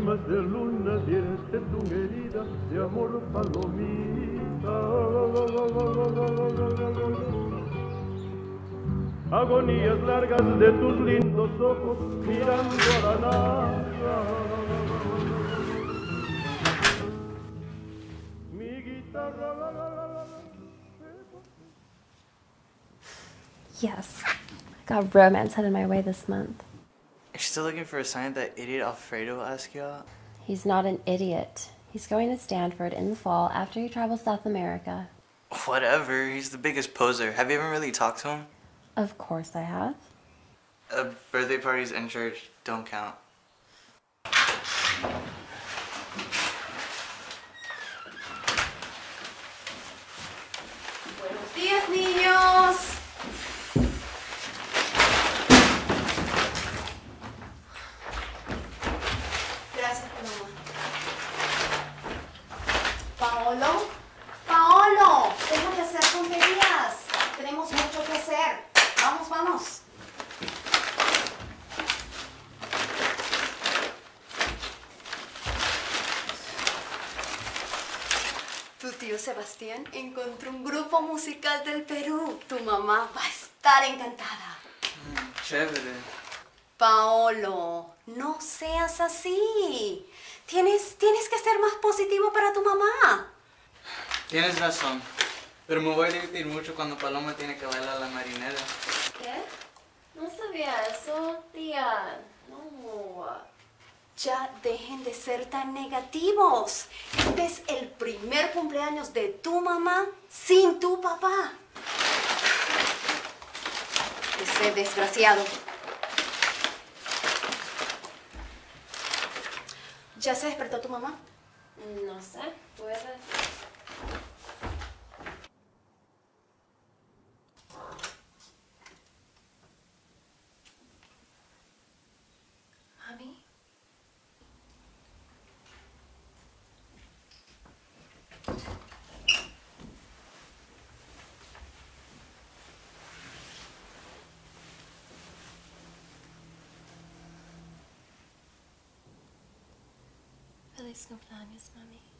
lágrimas de luna de tu herida de amor palomita. Agonías largas de tus lindos ojos mirando a la nada. Mi guitarra, la, la, la. Yes. Got romance headed my way this month. Still looking for a sign that idiot Alfredo asked you out? He's not an idiot. He's going to Stanford in the fall after he travels South America. Whatever, he's the biggest poser. Have you ever really talked to him? Of course I have. Uh, birthday parties and church don't count. Paolo, Paolo, deja de hacer tonterías. Tenemos mucho que hacer. Vamos, vamos. Tu tío Sebastián encontró un grupo musical del Perú. Tu mamá va a estar encantada. Chévere. Paolo, no seas así. Tienes, tienes que ser más positivo para tu mamá. Tienes razón. Pero me voy a divertir mucho cuando Paloma tiene que bailar la marinera. ¿Qué? No sabía eso, tía. No. Ya dejen de ser tan negativos. Este es el primer cumpleaños de tu mamá sin tu papá. Ese desgraciado. ¿Ya se despertó tu mamá? No sé, puede. Mami. Feliz cumpleaños, mami.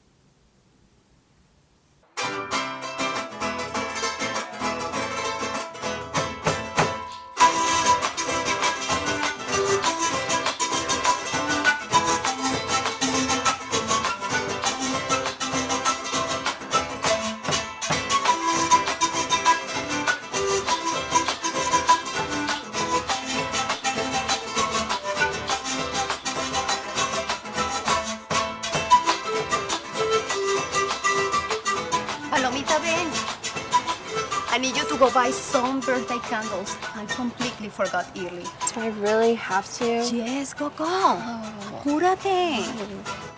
You to go buy some birthday candles. I completely forgot early. Do I really have to? Yes, go, go. Oh. Júrate. Oh,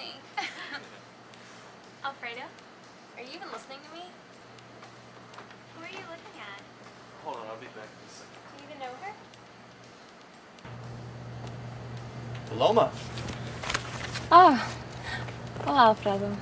funny. Alfredo, are you even listening to me? Who are you looking at? Hold on, I'll be back in a second. Do you even know her? Paloma. Oh. Oh, Alfredo.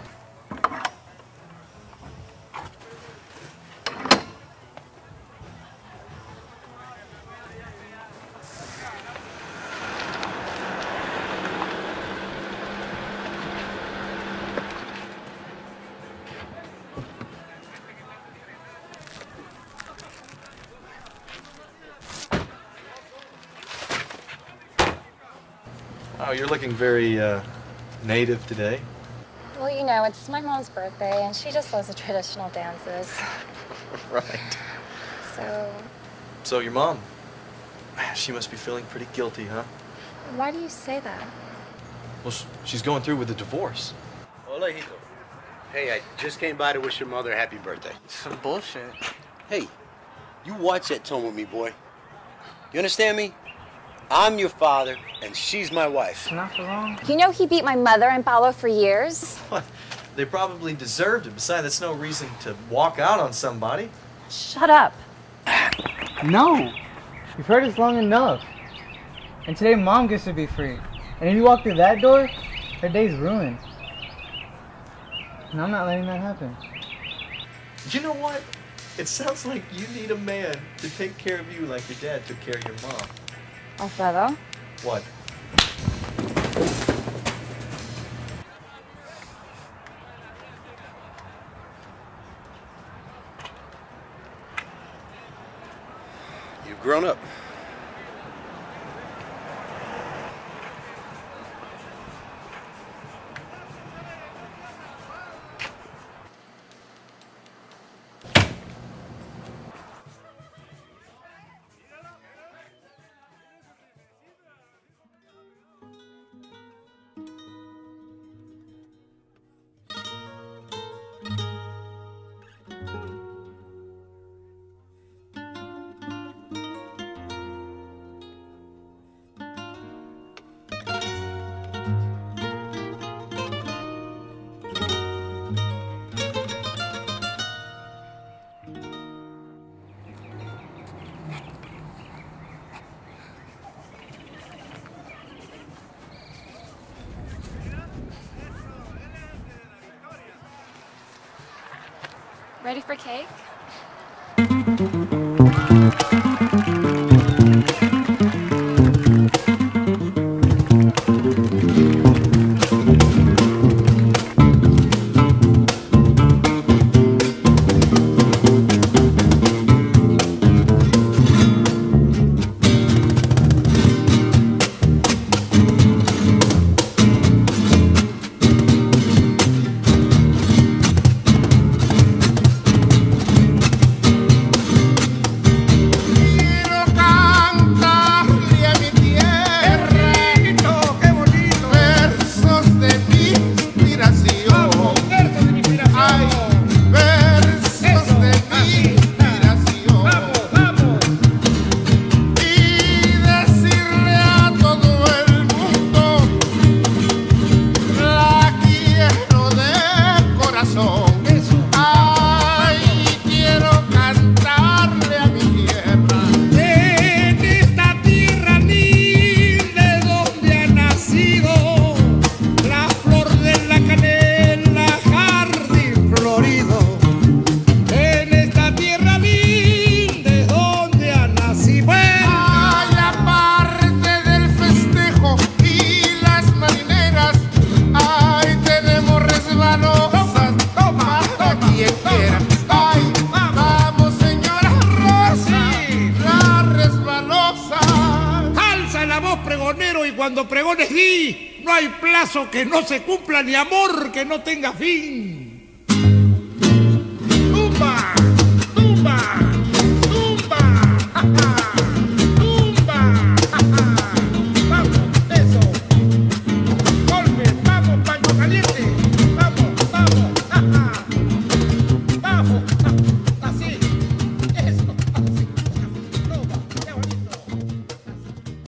Oh, you're looking very uh, native today. Well, you know, it's my mom's birthday, and she just loves the traditional dances. Right. So, So your mom, she must be feeling pretty guilty, huh? why do you say that? Well, she's going through with the divorce. Hola, hijito. Hey, I just came by to wish your mother happy birthday. Some bullshit. Hey, you watch that tone with me, boy. You understand me? I'm your father, and she's my wife. Not for long. You know he beat my mother and Paolo for years? What? They probably deserved it. Besides, that's no reason to walk out on somebody. Shut up. No. You've heard us long enough. And today mom gets to be free. And if you walk through that door, her day's ruined. And I'm not letting that happen. You know what? It sounds like you need a man to take care of you like your dad took care of your mom. Alfredo? What? You've grown up. Ready for cake? Cuando pregones di, no hay plazo que no se cumpla ni amor que no tenga fin.